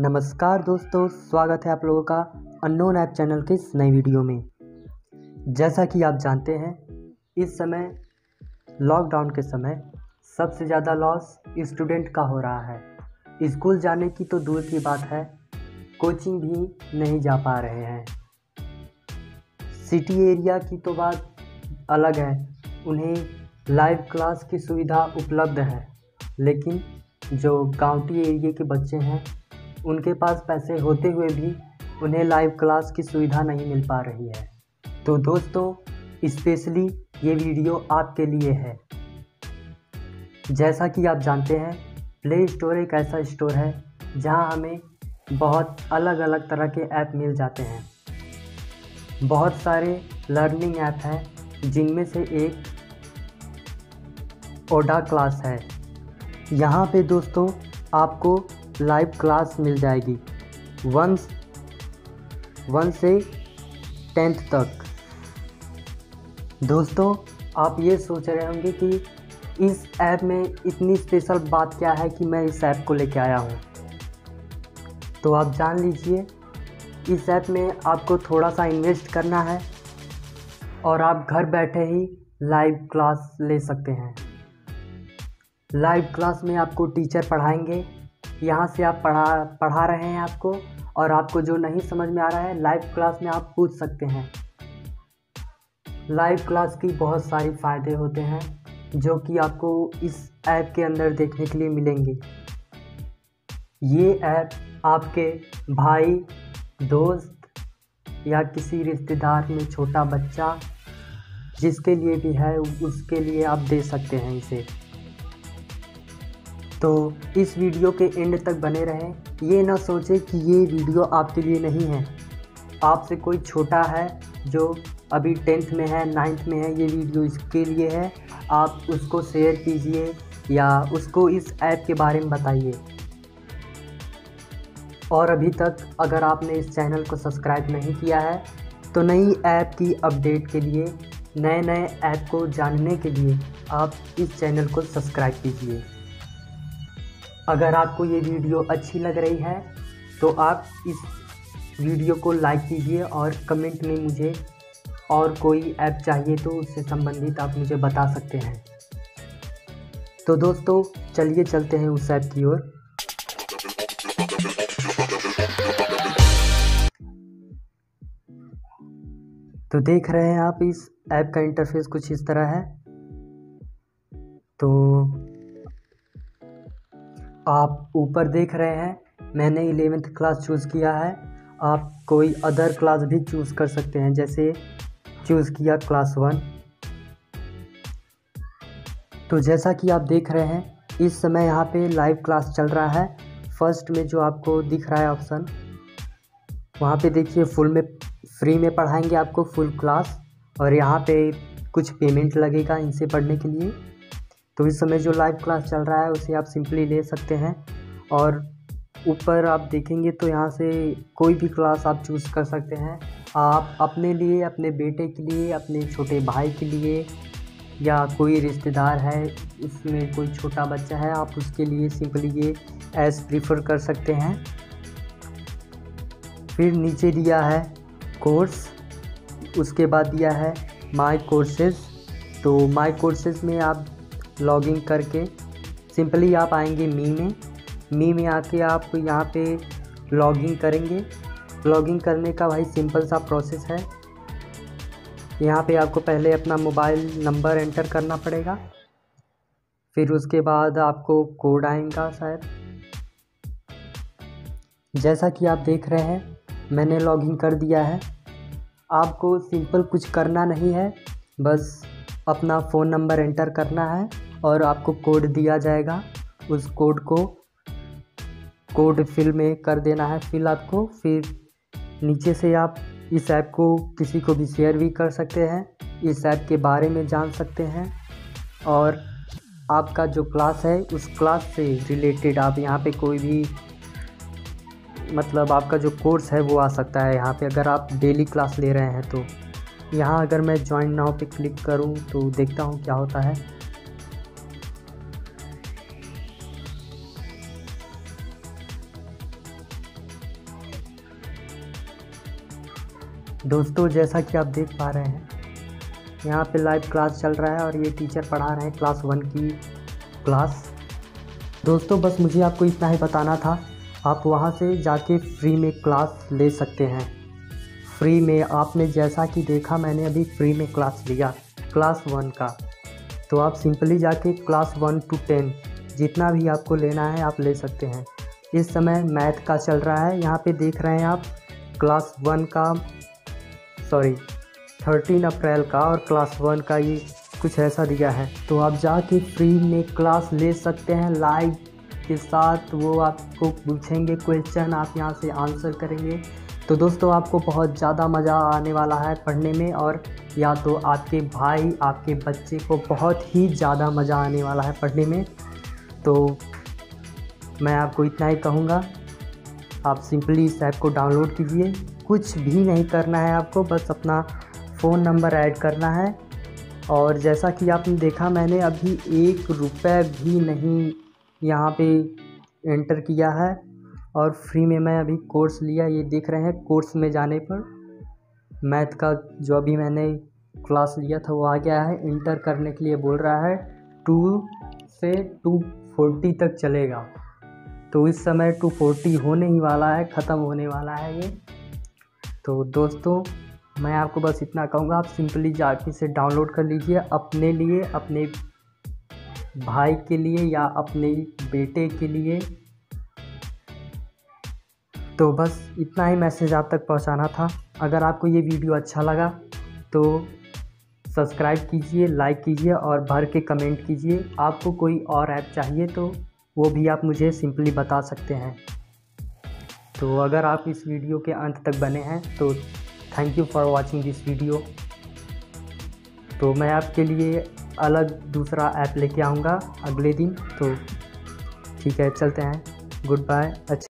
नमस्कार दोस्तों, स्वागत है आप लोगों का अननोन ऐप चैनल के इस नई वीडियो में। जैसा कि आप जानते हैं, इस समय लॉकडाउन के समय, सबसे ज़्यादा लॉस स्टूडेंट का हो रहा है। स्कूल जाने की तो दूर की बात है, कोचिंग भी नहीं जा पा रहे हैं। सिटी एरिया की तो बात अलग है, उन्हें लाइव क्लास की सुविधा उपलब्ध है, लेकिन जो गांवटी एरिया के बच्चे हैं उनके पास पैसे होते हुए भी उन्हें लाइव क्लास की सुविधा नहीं मिल पा रही है। तो दोस्तों स्पेशली ये वीडियो आपके लिए है। जैसा कि आप जानते हैं प्ले स्टोर एक ऐसा स्टोर है जहाँ हमें बहुत अलग अलग तरह के ऐप मिल जाते हैं। बहुत सारे लर्निंग ऐप हैं, जिनमें से एक ओडा क्लास है। यहाँ पे दोस्तों, आपको लाइव क्लास मिल जाएगी। वन वन से टेंथ तक। दोस्तों, आप ये सोच रहे होंगे कि इस ऐप में इतनी स्पेशल बात क्या है कि मैं इस ऐप को लेके आया हूँ? तो आप जान लीजिए, इस ऐप में आपको थोड़ा सा इन्वेस्ट करना है और आप घर बैठे ही लाइव क्लास ले सकते हैं। लाइव क्लास में आपको टीचर पढ़ाएँगे यहाँ से आप पढ़ा पढ़ा रहे हैं आपको और आपको जो नहीं समझ में आ रहा है लाइव क्लास में आप पूछ सकते हैं। लाइव क्लास की बहुत सारी फ़ायदे होते हैं जो कि आपको इस ऐप के अंदर देखने के लिए मिलेंगे। ये ऐप आपके भाई, दोस्त या किसी रिश्तेदार में छोटा बच्चा जिसके लिए भी है, उसके लिए आप दे सकते हैं इसे। तो इस वीडियो के एंड तक बने रहें। ये ना सोचें कि ये वीडियो आपके लिए नहीं है। आपसे कोई छोटा है जो अभी टेंथ में है, नाइन्थ में है, ये वीडियो इसके लिए है। आप उसको शेयर कीजिए या उसको इस ऐप के बारे में बताइए। और अभी तक अगर आपने इस चैनल को सब्सक्राइब नहीं किया है तो नई ऐप की अपडेट के लिए नए नए ऐप को जानने के लिए आप इस चैनल को सब्सक्राइब कीजिए। अगर आपको ये वीडियो अच्छी लग रही है तो आप इस वीडियो को लाइक कीजिए और कमेंट में मुझे और कोई ऐप चाहिए तो उससे संबंधित आप मुझे बता सकते हैं। तो दोस्तों, चलिए चलते हैं उस ऐप की ओर। तो देख रहे हैं आप इस ऐप का इंटरफेस कुछ इस तरह है। तो आप ऊपर देख रहे हैं, मैंने इलेवेंथ क्लास चूज़ किया है। आप कोई अदर क्लास भी चूज़ कर सकते हैं, जैसे चूज़ किया क्लास वन तो जैसा कि आप देख रहे हैं, इस समय यहाँ पे लाइव क्लास चल रहा है। फ़र्स्ट में जो आपको दिख रहा है ऑप्शन वहाँ पे देखिए फुल में फ्री में पढ़ाएँगे आपको फुल क्लास और यहाँ पे कुछ पेमेंट लगेगा इनसे पढ़ने के लिए। तो इस समय जो लाइव क्लास चल रहा है, उसे आप सिंपली ले सकते हैं। और ऊपर आप देखेंगे तो यहाँ से कोई भी क्लास आप चूज़ कर सकते हैं। आप अपने लिए, अपने बेटे के लिए, अपने छोटे भाई के लिए या कोई रिश्तेदार है, उसमें कोई छोटा बच्चा है, आप उसके लिए सिंपली ये एस प्रीफर कर सकते हैं। फिर नीचे दिया है कोर्स उसके बाद दिया है माई कोर्सेज तो माई कोर्सेज में आप लॉगिन करके। सिंपली आप आएँगे मी में। मी में आके आप यहाँ पे लॉगिन करेंगे। लॉगिन करने का भाई सिंपल सा प्रोसेस है। यहाँ पे आपको पहले अपना मोबाइल नंबर एंटर करना पड़ेगा। फिर उसके बाद आपको कोड आएगा शायद। जैसा कि आप देख रहे हैं, मैंने लॉगिन कर दिया है। आपको सिंपल कुछ करना नहीं है। बस अपना फ़ोन नंबर एंटर करना है। और आपको कोड दिया जाएगा। उस कोड को कोड फिल में कर देना है। फिल आपको, फिर नीचे से आप इस ऐप को किसी को भी शेयर भी कर सकते हैं। इस ऐप के बारे में जान सकते हैं। और आपका जो क्लास है, उस क्लास से रिलेटेड आप यहाँ पे कोई भी मतलब आपका जो कोर्स है, वो आ सकता है यहाँ पे। अगर आप डेली क्लास ले रहे हैं तो यहाँ अगर मैं ज्वाइन नाउ पे क्लिक करूँ तो देखता हूँ क्या होता है। दोस्तों, जैसा कि आप देख पा रहे हैं, यहाँ पे लाइव क्लास चल रहा है और ये टीचर पढ़ा रहे हैं क्लास वन की क्लास दोस्तों, बस मुझे आपको इतना ही बताना था। आप वहाँ से जाके फ्री में क्लास ले सकते हैं। फ्री में आपने जैसा कि देखा, मैंने अभी फ्री में क्लास लिया क्लास वन का। तो आप सिंपली जाके क्लास वन टू टेन जितना भी आपको लेना है, आप ले सकते हैं। इस समय मैथ का चल रहा है। यहाँ पे देख रहे हैं आप क्लास वन का सॉरी थर्टीन अप्रैल का और क्लास वन का ये कुछ ऐसा दिया है। तो आप जाके फ्री में क्लास ले सकते हैं लाइव के साथ। वो आपको पूछेंगे क्वेश्चन आप यहाँ से आंसर करेंगे। तो दोस्तों, आपको बहुत ज़्यादा मज़ा आने वाला है पढ़ने में और या तो आपके भाई, आपके बच्चे को बहुत ही ज़्यादा मज़ा आने वाला है पढ़ने में। तो मैं आपको इतना ही कहूँगा। आप सिंपली इस ऐप को डाउनलोड कीजिए। कुछ भी नहीं करना है आपको, बस अपना फ़ोन नंबर ऐड करना है। और जैसा कि आपने देखा, मैंने अभी एक रुपये भी नहीं यहाँ पे एंटर किया है। और फ्री में मैं अभी कोर्स लिया, ये देख रहे हैं, कोर्स में जाने पर। मैथ का जो अभी मैंने क्लास लिया था, वो आ गया है। इंटर करने के लिए बोल रहा है, टू से टू फोर्टी तक चलेगा। तो इस समय टू फोर्टी होने ही वाला है, ख़त्म होने वाला है ये। तो दोस्तों, मैं आपको बस इतना कहूँगा, आप सिंपली जाके इसे डाउनलोड कर लीजिए अपने लिए, अपने भाई के लिए या अपने बेटे के लिए। तो बस इतना ही मैसेज आप तक पहुंचाना था। अगर आपको ये वीडियो अच्छा लगा तो सब्सक्राइब कीजिए, लाइक कीजिए और भर के कमेंट कीजिए। आपको कोई और ऐप चाहिए तो वो भी आप मुझे सिंपली बता सकते हैं। तो अगर आप इस वीडियो के अंत तक बने हैं तो thank you for watching this video तो मैं आपके लिए अलग दूसरा ऐप लेके आऊँगा अगले दिन। तो ठीक है चलते हैं। गुड बाय अच्छा